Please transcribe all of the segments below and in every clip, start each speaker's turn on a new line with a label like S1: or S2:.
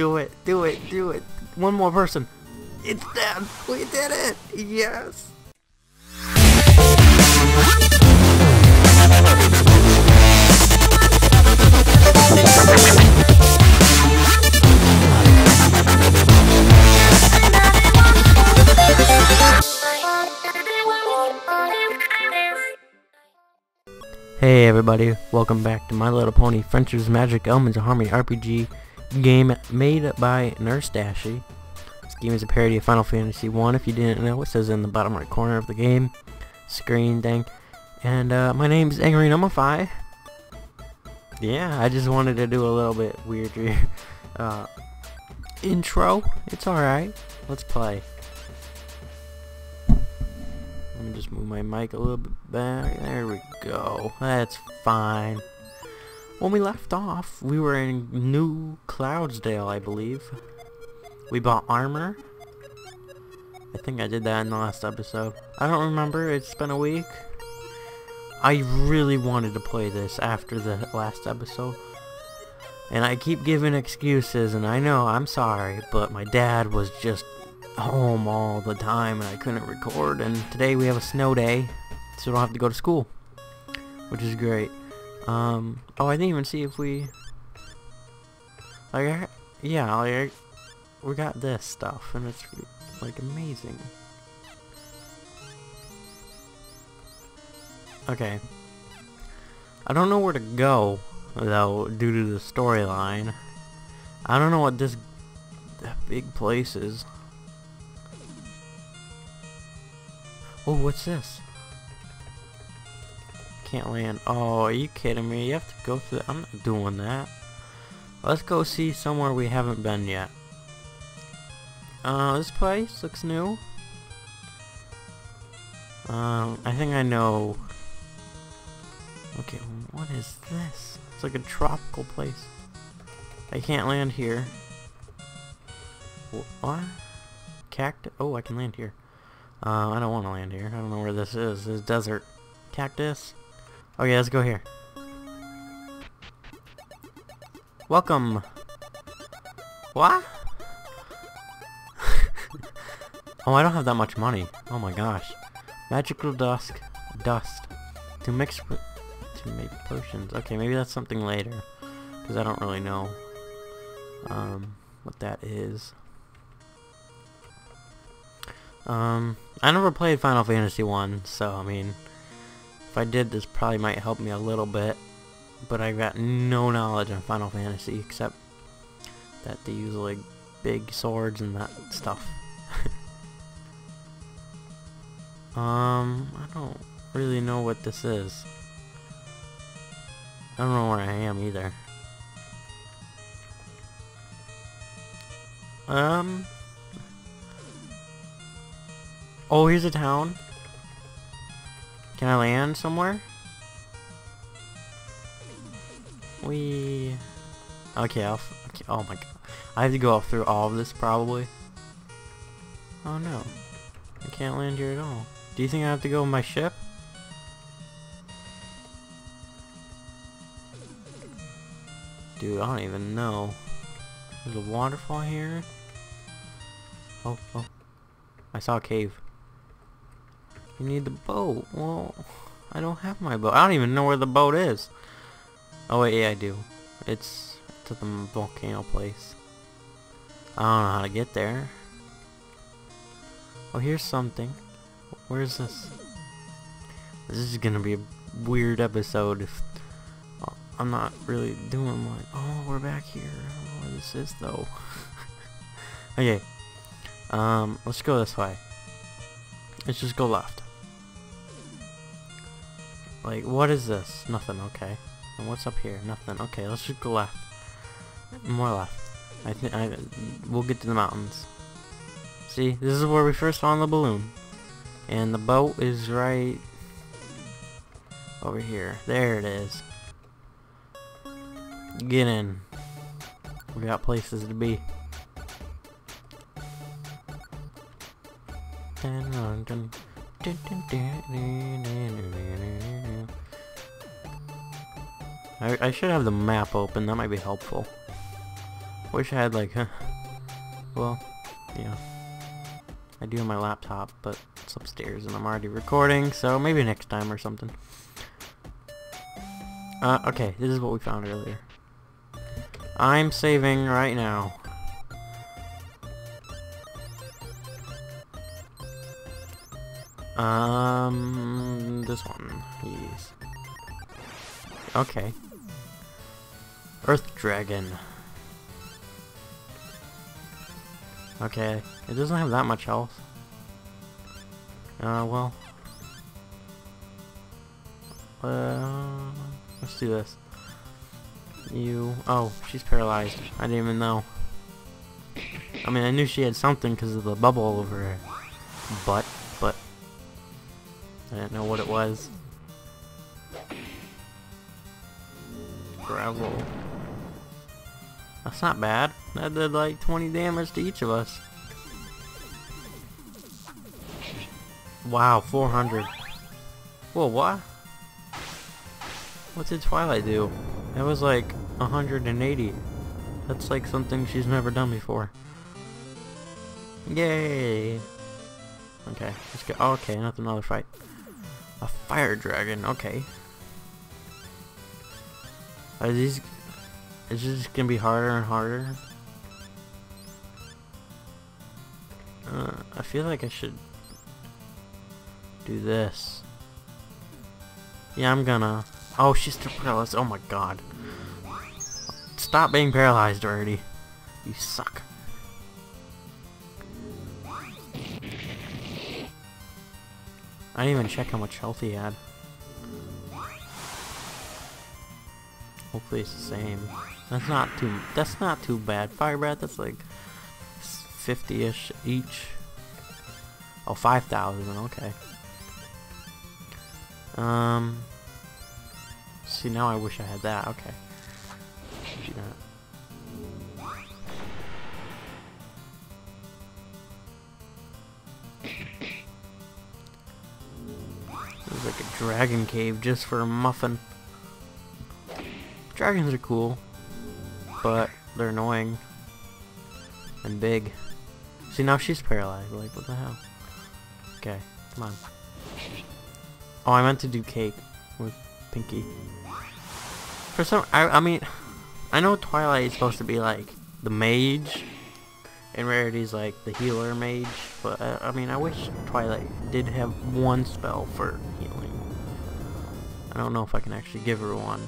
S1: Do it, do it, do it. One more person. It's them. We did it. Yes. Hey everybody, welcome back to My Little Pony Friendship's Magic Elements of Harmony RPG game made by Nurse Dashie. This game is a parody of Final Fantasy 1 if you didn't know. It says in the bottom right corner of the game screen thing. And uh, my name's Angry 5. Yeah, I just wanted to do a little bit weird uh, intro. It's alright. Let's play. Let me just move my mic a little bit back. There we go. That's fine. When we left off, we were in New Cloudsdale, I believe. We bought armor. I think I did that in the last episode. I don't remember. It's been a week. I really wanted to play this after the last episode. And I keep giving excuses, and I know, I'm sorry, but my dad was just home all the time and I couldn't record and today we have a snow day so I don't have to go to school which is great um oh I didn't even see if we like yeah like we got this stuff and it's like amazing. Okay. I don't know where to go though due to the storyline. I don't know what this big place is. Oh, what's this? Can't land. Oh, are you kidding me? You have to go through I'm not doing that. Let's go see somewhere we haven't been yet. Uh, this place looks new. Um, I think I know. Okay, what is this? It's like a tropical place. I can't land here. What? Cactus? Oh, I can land here. Uh, I don't want to land here. I don't know where this is. This desert. Cactus? Okay, let's go here. Welcome. What? oh, I don't have that much money. Oh my gosh. Magical dusk. Dust. To mix with... To make potions. Okay, maybe that's something later. Because I don't really know um, what that is. Um, I never played Final Fantasy 1, so, I mean, if I did, this probably might help me a little bit, but I've got no knowledge on Final Fantasy, except that they use, like, big swords and that stuff. um, I don't really know what this is. I don't know where I am either. Um, Oh, here's a town. Can I land somewhere? We. Okay, I'll. Okay, oh my god. I have to go through all of this probably. Oh no. I can't land here at all. Do you think I have to go with my ship? Dude, I don't even know. There's a waterfall here. Oh, oh. I saw a cave. You need the boat. Well, I don't have my boat. I don't even know where the boat is. Oh wait, yeah I do. It's to the volcano place. I don't know how to get there. Oh, here's something. Where's this? This is gonna be a weird episode if uh, I'm not really doing like, oh, we're back here. I don't know where this is though. okay. Um, let's go this way. Let's just go left. Like, what is this? Nothing, okay. And what's up here? Nothing. Okay, let's just go left. More left. I think I we'll get to the mountains. See, this is where we first found the balloon. And the boat is right over here. There it is. Get in. We got places to be. Dun, dun, I, I should have the map open, that might be helpful. Wish I had like, huh, well, yeah. I do on my laptop, but it's upstairs and I'm already recording, so maybe next time or something. Uh, okay, this is what we found earlier. I'm saving right now. Um, this one, yes. Okay. Earth Dragon. Okay, it doesn't have that much health. Uh, well. Uh, let's do this. You, oh, she's paralyzed. I didn't even know. I mean, I knew she had something because of the bubble over her but I didn't know what it was. Gravel. That's not bad. That did like 20 damage to each of us. Wow, 400. Whoa, what? What did Twilight do? That was like 180. That's like something she's never done before. Yay! Okay, let's go. Okay, not another fight. A fire dragon, okay. Are these... Is this gonna be harder and harder? Uh, I feel like I should do this. Yeah, I'm gonna. Oh, she's still paralyzed. Oh my god. Stop being paralyzed already. You suck. I didn't even check how much health he had. Hopefully it's the same. That's not too. That's not too bad. Fire breath. That's like 50-ish each. Oh, 5,000. Okay. Um. See, now I wish I had that. Okay. Like a dragon cave just for a muffin. Dragons are cool, but they're annoying and big. See, now she's paralyzed. Like, what the hell? Okay, come on. Oh, I meant to do cake with Pinkie. For some, I, I mean, I know Twilight is supposed to be like the mage, and Rarity's like the healer mage, but uh, I mean, I wish Twilight did have one spell for. I don't know if I can actually give her one,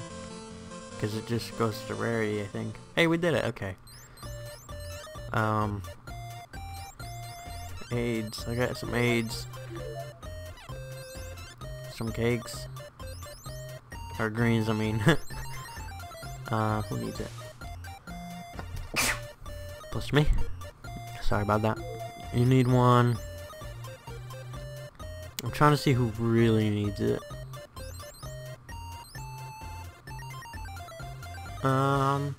S1: because it just goes to Rarity, I think. Hey, we did it. Okay. Um, AIDS. I got some AIDS. Some cakes. Or greens, I mean. uh, who needs it? Push me. Sorry about that. You need one. I'm trying to see who really needs it. Um...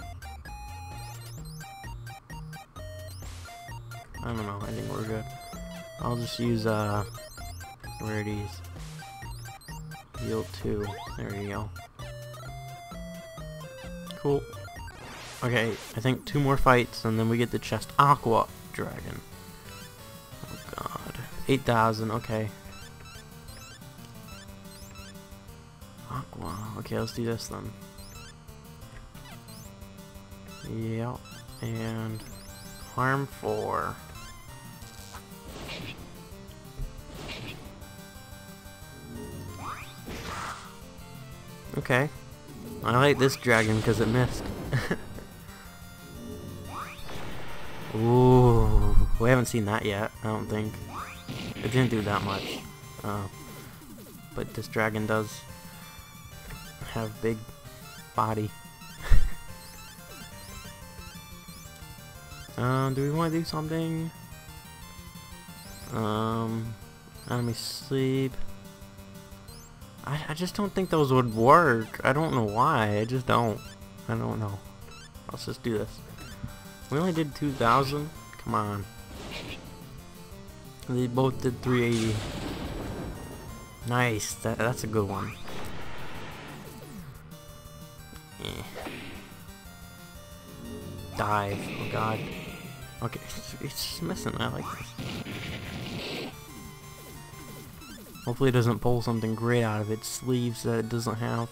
S1: I don't know, I think we're good. I'll just use, uh, Rarity's. Heal 2. There you go. Cool. Okay, I think two more fights and then we get the chest aqua dragon. Oh god. 8,000, okay. Aqua. Okay, let's do this then. Yep. And harm 4. Okay. I like this dragon because it missed. Ooh, we haven't seen that yet, I don't think. It didn't do that much. Uh, but this dragon does have big body. Um, do we want to do something? Um, enemy sleep. I, I just don't think those would work. I don't know why. I just don't. I don't know. Let's just do this. We only did 2,000? Come on. They both did 380. Nice. That, that's a good one. Yeah. dive. Oh god. Okay, it's, it's missing. I like this. Hopefully it doesn't pull something great out of its sleeves that it doesn't have.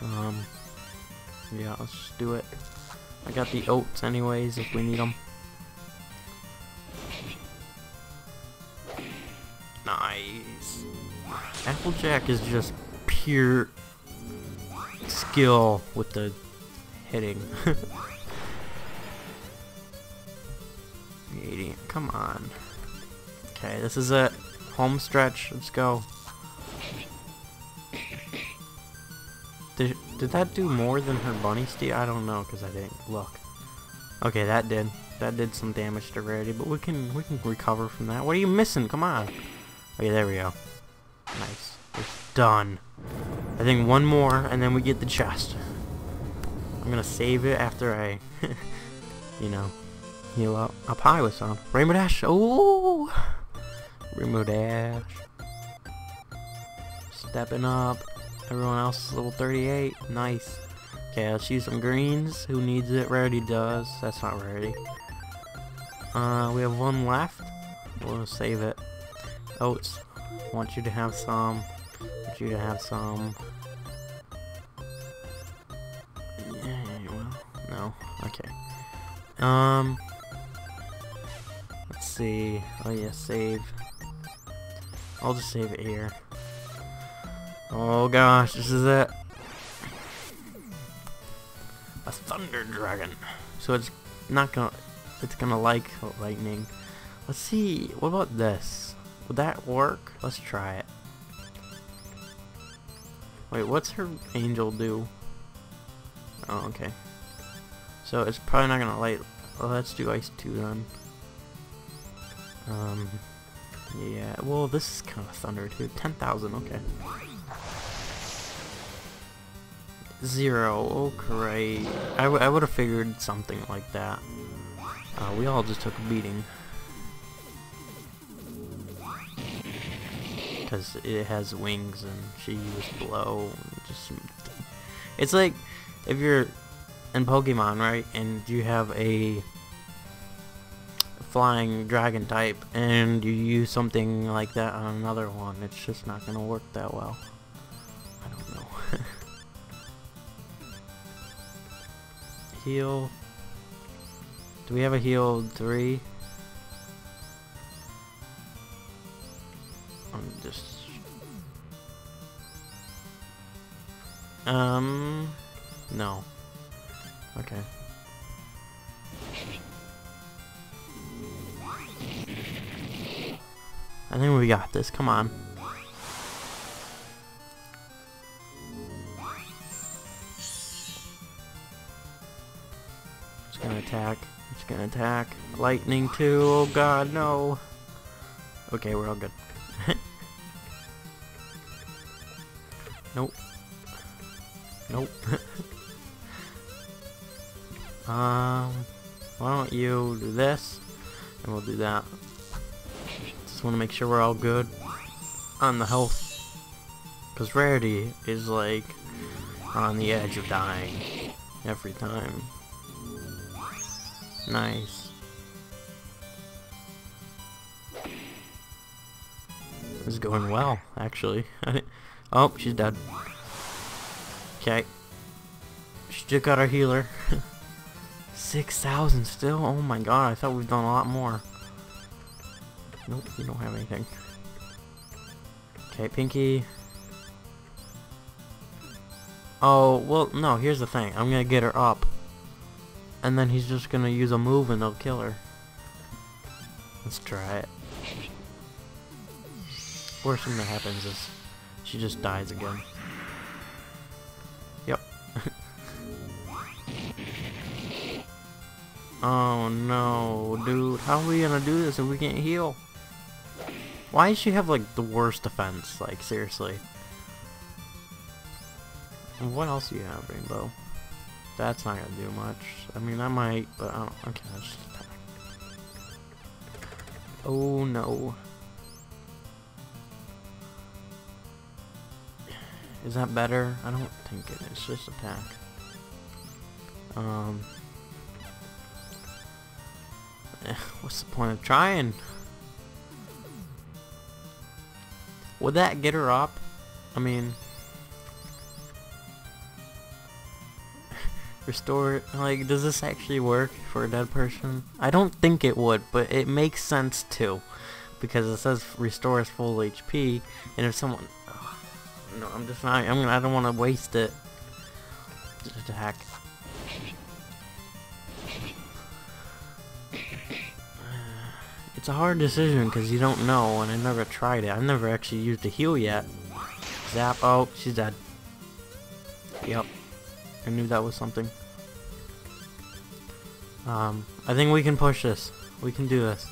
S1: Um, yeah, let's just do it. I got the oats anyways if we need them. Nice. Applejack is just pure skill with the hitting. Come on. Okay, this is it. Home stretch. Let's go. Did, did that do more than her bunny steel? I don't know because I didn't look. Okay, that did. That did some damage to Rarity, but we can we can recover from that. What are you missing? Come on. Okay, there we go. Nice. It's done. I think one more, and then we get the chest. I'm gonna save it after I, you know, heal up. Up high with some. Rainbow Dash! Oh! Rainbow Dash. Stepping up. Everyone else is level 38. Nice. Okay, let's use some greens. Who needs it? Rarity does. That's not Rarity. Uh, we have one left. We'll save it. Oats. Want you to have some. Want you to have some. Um. Let's see. Oh yeah, save. I'll just save it here. Oh gosh, this is it. A thunder dragon. So it's not gonna it's gonna like lightning. Let's see, what about this? Would that work? Let's try it. Wait, what's her angel do? Oh, okay. So it's probably not gonna light. Oh, let's do ice 2 then. Um, yeah, well, this is kind of thunder too. 10,000, okay. Zero. Oh great. I, I would have figured something like that. Uh, we all just took a beating. Because it has wings and she used blow. Just, it's like if you're in Pokemon, right, and you have a flying dragon type and you use something like that on another one, it's just not to work that well. I don't know. heal. Do we have a heal 3? I'm just... Um... No. Okay. I think we got this, come on. It's gonna attack. It's gonna attack. Lightning too, oh god, no. Okay, we're all good. nope. Nope. um, why don't you do this, and we'll do that. Just want to make sure we're all good on the health. Because Rarity is like on the edge of dying every time. Nice. This is going well, actually. oh, she's dead. Okay. She just got our healer. 6,000 still? Oh my god, I thought we've done a lot more. Nope, you don't have anything. Okay, Pinkie. Oh, well, no, here's the thing. I'm gonna get her up. And then he's just gonna use a move and they'll kill her. Let's try it. Worst thing that happens is she just dies again. Oh no, dude. How are we gonna do this if we can't heal? Why does she have like the worst defense? Like seriously. what else do you have, Rainbow? That's not gonna do much. I mean, I might, but I don't. Okay, let's just attack. Oh no. Is that better? I don't think it is. Just attack. Um, what's the point of trying? Would that get her up? I mean, restore, like, does this actually work for a dead person? I don't think it would, but it makes sense too. Because it says restores full HP, and if someone, ugh, no, I'm just not, I'm, I don't want to waste it. Just attack. It's a hard decision because you don't know, and I never tried it. I've never actually used a heal yet. Zap. Oh, she's dead. Yep. I knew that was something. Um, I think we can push this. We can do this.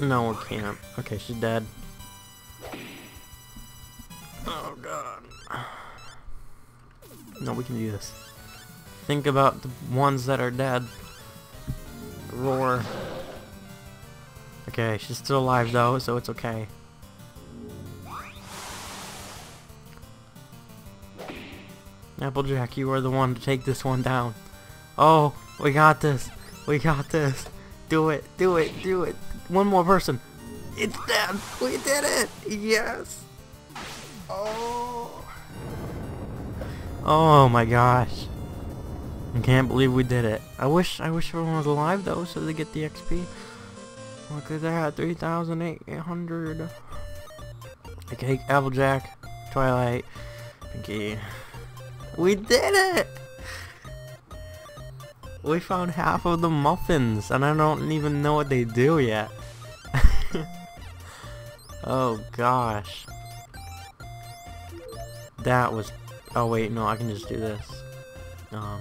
S1: no, we can't. Okay, she's dead. No, we can do this. Think about the ones that are dead. Roar. Okay, she's still alive though, so it's okay. Applejack, you are the one to take this one down. Oh, we got this. We got this. Do it, do it, do it. One more person. It's dead. We did it. Yes. Oh. Oh my gosh. I can't believe we did it. I wish I wish everyone was alive though so they get the XP. Look at that, 3,800. Okay, Applejack, Twilight, Pinkie. We did it! We found half of the muffins, and I don't even know what they do yet. oh gosh. That was... Oh wait, no, I can just do this. Um...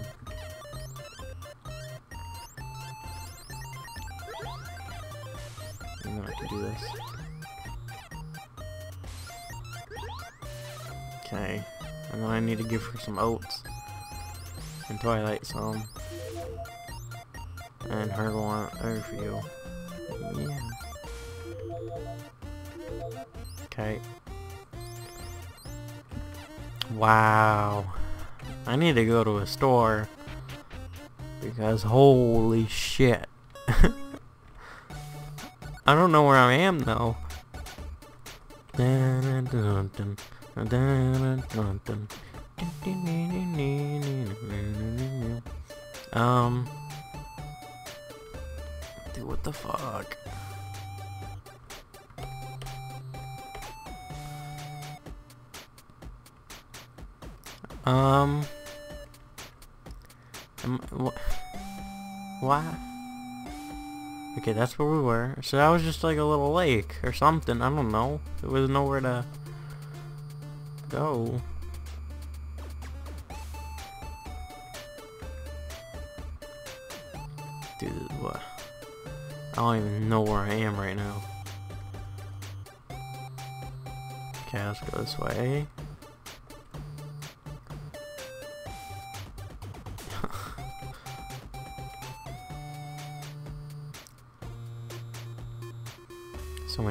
S1: And then I can do this. Okay. And then I need to give her some oats. And Twilight some. And her one, her for you. Yeah. Okay. Wow. I need to go to a store. Because holy shit. I don't know where I am though. Um. Dude, what the fuck? Um. Am, wh what? Okay, that's where we were. So that was just like a little lake or something. I don't know. There was nowhere to go. Dude, what? I don't even know where I am right now. Okay, let's go this way.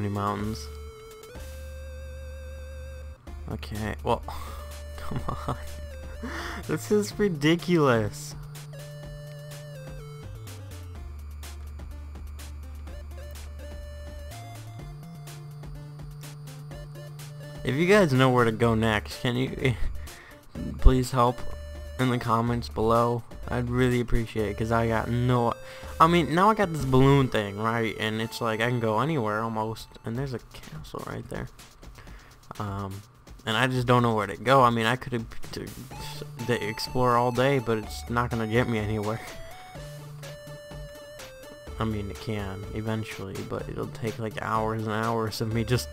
S1: Many mountains. Okay, well, come on. this is ridiculous. If you guys know where to go next, can you please help in the comments below? I'd really appreciate it because I got no... I mean, now I got this balloon thing, right? And it's like I can go anywhere almost. And there's a castle right there. Um, and I just don't know where to go. I mean, I could explore all day, but it's not going to get me anywhere. I mean, it can eventually, but it'll take like hours and hours of me just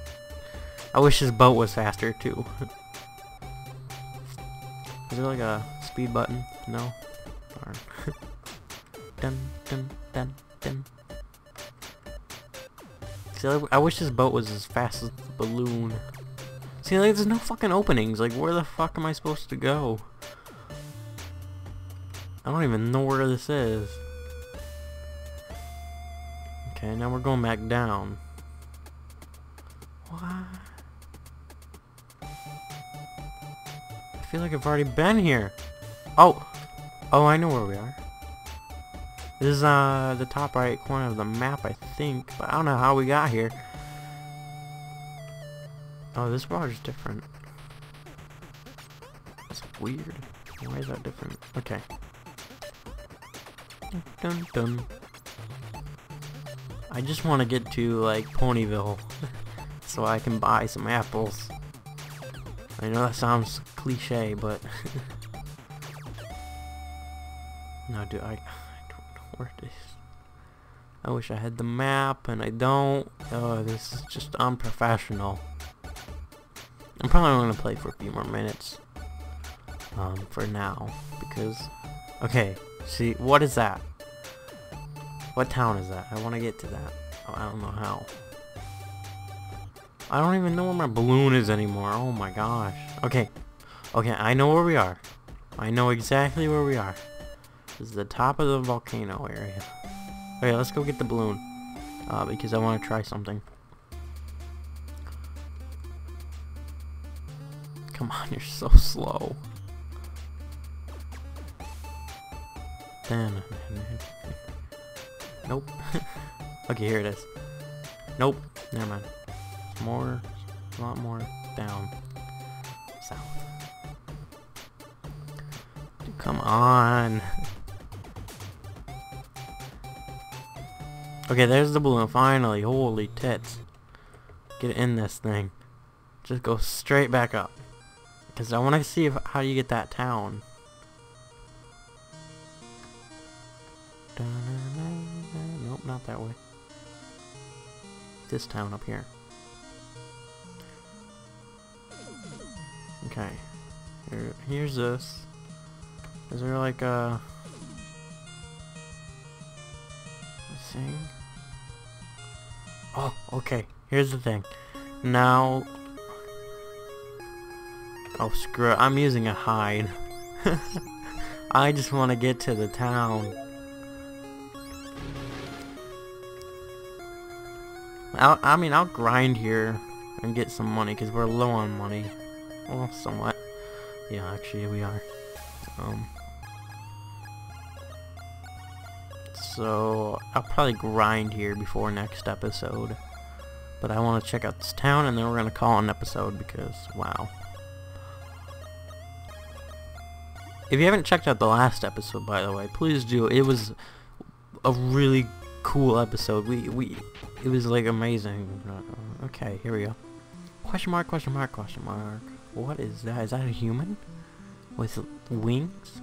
S1: I wish this boat was faster too. Is there like a speed button? No? dun dun dun dun. See, I wish this boat was as fast as the balloon. See, like, there's no fucking openings. Like, where the fuck am I supposed to go? I don't even know where this is. Okay, Okay, now we're going back down. What? I feel like I've already been here. Oh! Oh, I know where we are. This is uh the top right corner of the map, I think, but I don't know how we got here. Oh, this water's different. That's weird. Why is that different? Okay. Dun dun. I just want to get to like Ponyville so I can buy some apples. I know that sounds cliche, but no, dude, I, I don't know where it is. I wish I had the map, and I don't. Oh, this is just unprofessional. I'm probably going to play for a few more minutes. Um, for now. Because... Okay, see, what is that? What town is that? I want to get to that. Oh, I don't know how. I don't even know where my balloon is anymore. Oh my gosh. Okay. Okay, I know where we are. I know exactly where we are. This is the top of the volcano area. Okay, let's go get the balloon. Uh, because I want to try something. Come on, you're so slow. Nope. okay, here it is. Nope. Never mind. More. A lot more. Down. South. Come on. okay, there's the balloon. Finally. Holy tits. Get in this thing. Just go straight back up. Because I want to see if, how you get that town. Nope, not that way. This town up here. Okay. Here, here's this. Is there like a... thing? Oh, okay. Here's the thing. Now, Oh, screw it. I'm using a hide. I just want to get to the town. I'll, I mean, I'll grind here and get some money because we're low on money. Well, somewhat. Yeah, actually, we are. Um. So, I'll probably grind here before next episode. But I want to check out this town and then we're going to call an episode because, wow. If you haven't checked out the last episode, by the way, please do. It was a really cool episode. We we it was like amazing. Uh, okay, here we go. Question mark? Question mark? Question mark? What is that? Is that a human with wings?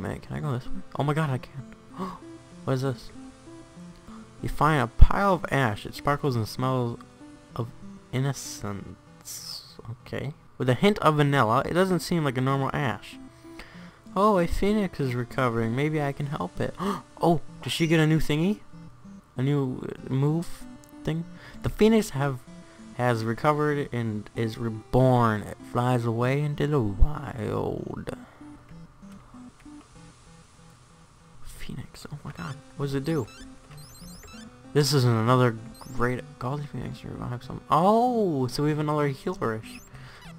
S1: Minute. Can I go this way? Oh my god, I can. what is this? You find a pile of ash. It sparkles and smells of innocence. Okay. With a hint of vanilla, it doesn't seem like a normal ash. Oh, a phoenix is recovering. Maybe I can help it. oh, does she get a new thingy? A new uh, move thing? The phoenix have has recovered and is reborn. It flies away into the wild. Phoenix. Oh my god. What does it do? This is another great Gauzy Phoenix revive some. Oh, so we have another healerish.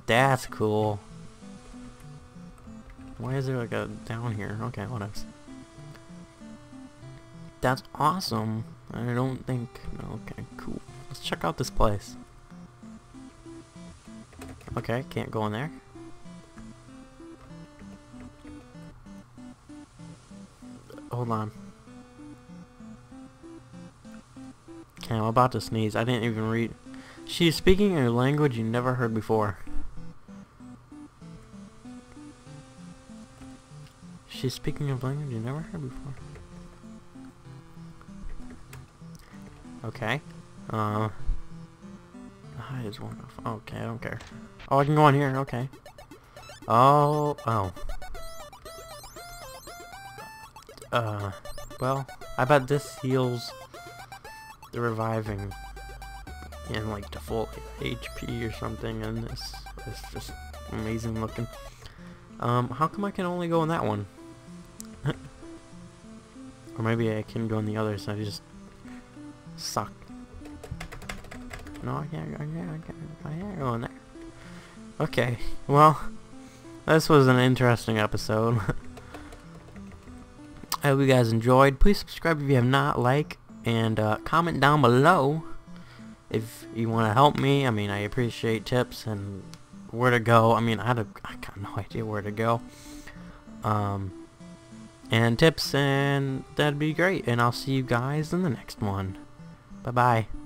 S1: That's cool. Why is there like a down here? Okay, what else? That's awesome. I don't think... Okay, cool. Let's check out this place. Okay, can't go in there. Hold on. Okay, I'm about to sneeze. I didn't even read. She's speaking a language you never heard before. She's speaking a language you never heard before. Okay. Uh. Hide is one. Okay, I don't care. Oh, I can go on here. Okay. Oh. Oh. Uh. Well, I bet this heals the reviving in like default HP or something, and this is just amazing looking. Um, how come I can only go in that one? Or maybe I can go on the other side. I just Suck. No, I can't, I can't, I can't, I can't go in there. Okay, well, this was an interesting episode. I hope you guys enjoyed. Please subscribe if you have not, like, and uh, comment down below if you want to help me. I mean, I appreciate tips and where to go. I mean, I, had a, I got no idea where to go. Um, and tips, and that'd be great. And I'll see you guys in the next one. Bye-bye.